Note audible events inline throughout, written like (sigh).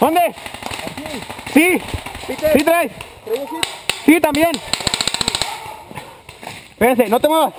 ¿Dónde? Sí. Sí traes. Sí, también. Espérense, no te muevas.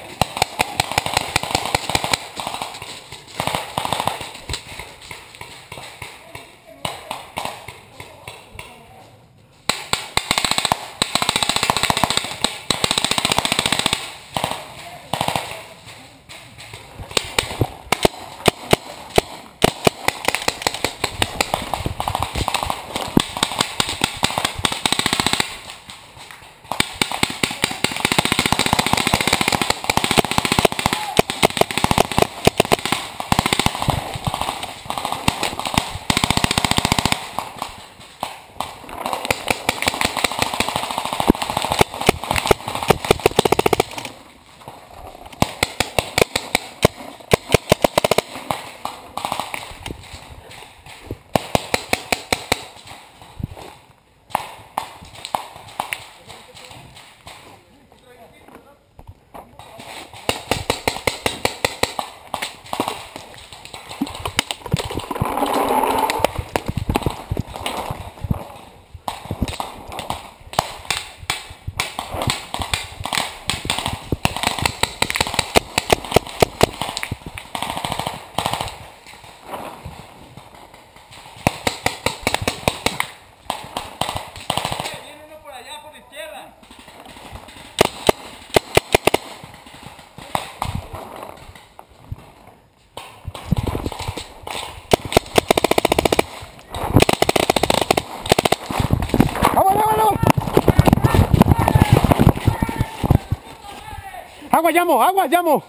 Agua llamo, agua llamo.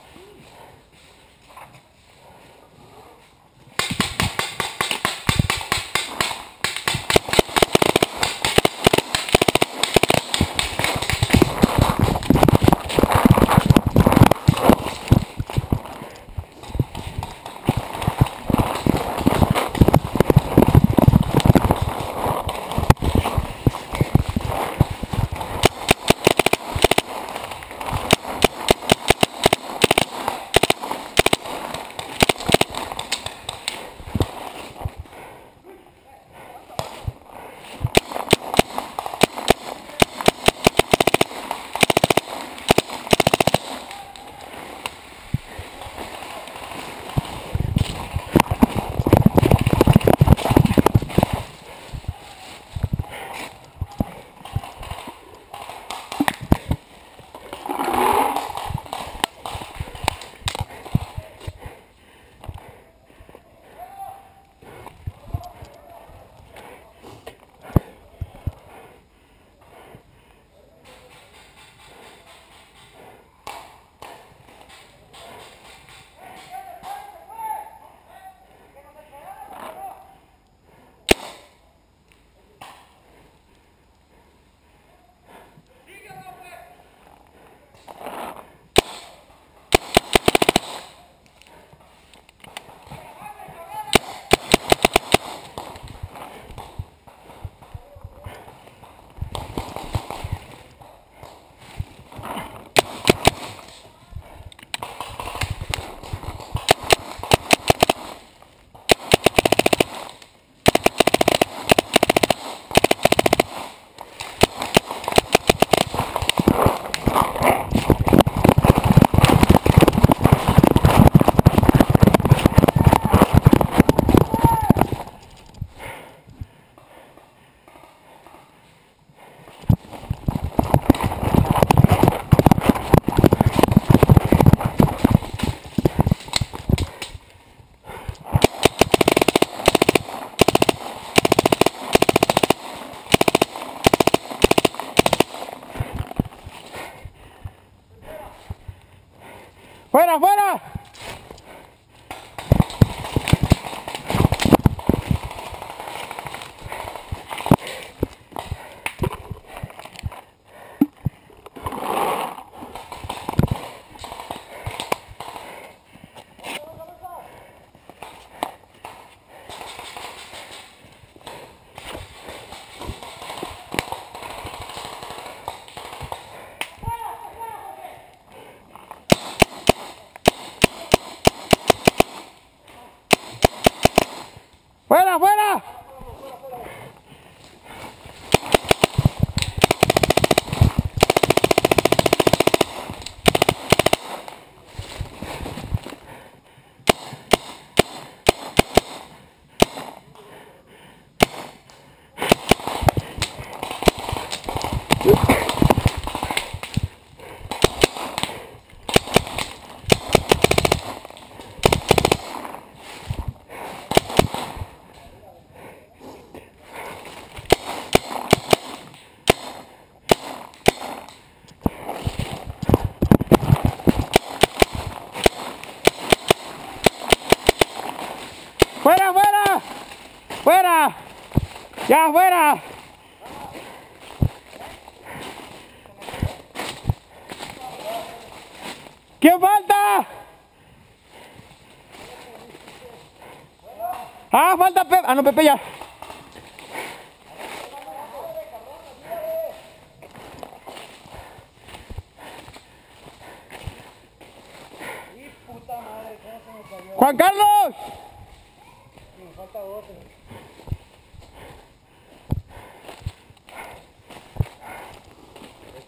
¡Fuera, fuera! fuera. Ya, fuera. ¿Quién falta? Ah, falta Pepe. Ah, no, Pepe ya. Juan Carlos.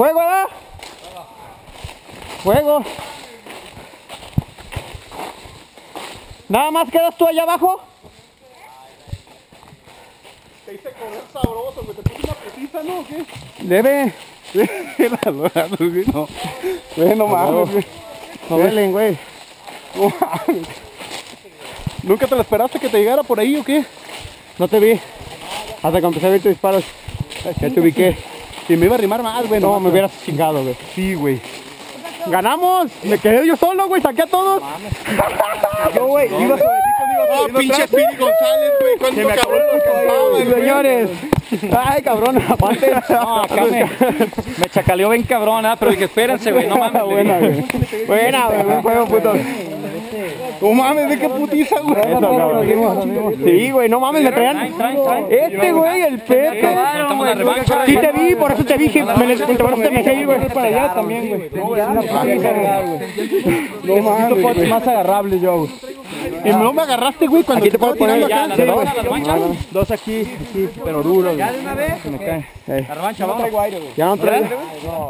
¡Juego, ¿verdad? ¡Juego! ¿Nada más quedas tú allá abajo? Te hice correr sabroso, güey. Te puse una precisa, ¿no? ¿O qué? Debe. La lora, güey, no. Güey, no mames, güey. No duelen, güey. ¿Nunca te lo esperaste que te llegara por ahí o qué? No te vi. Hasta que empecé a ver tus disparos. Ya te ubiqué. Si me iba a arrimar más, güey. No, nomás, me hubieras chingado, güey. Sí, güey. ¡Ganamos! Me quedé yo solo, güey. Saqué a todos. No, güey. Iba suavecito, me iba Ah, pinche. Piri González, güey. Se me ¿Cuánto acabó cabrón contaba, güey. Señores. Ay, cabrón, (laughs) aparte. No, acá me, me chacaleó bien cabrón, ¿ah? pero dije, espérense, güey, no mames. (laughs) Buena, güey. Buena, güey. Buen juego, puto. No mames, de qué putiza, güey. Sí, güey, no mames, me traían. Este, güey, el Pepe. Sí te vi, por eso te dije. Me les te te dejé ir, güey. para allá también, güey. No, güey. No mames, güey. más agarrable yo, güey. Y no me agarraste, güey, cuando Aquí te puedo estaba poner tirando ya, acá. la Sí, revancha, güey. la revancha. Dos aquí, aquí, pero duro. ¿Ya de una vez? Se me cae. La revancha, vamos. Ya no traigo.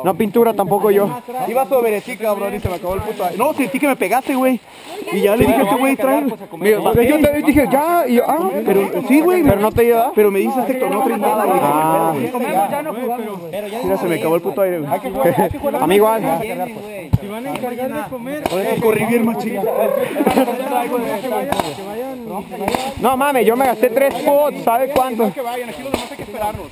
No pintura tampoco yo. Iba sobre ti, cabrón, y se me acabó el puto aire. No, sentí que me pegaste, güey. Y ya le dije a este güey, trae. Mira, yo te dije, ya, y yo, ah, Pero sí, güey. pero no te iba. Pero me dices, Héctor, no traes nada, güey. Ah. Mira, se me acabó el puto aire, güey. A mí igual. Corrí bien, (laughs) No mames, yo me gasté tres pots, ¿sabes cuánto? Que vayan, aquí los demás hay que esperarnos.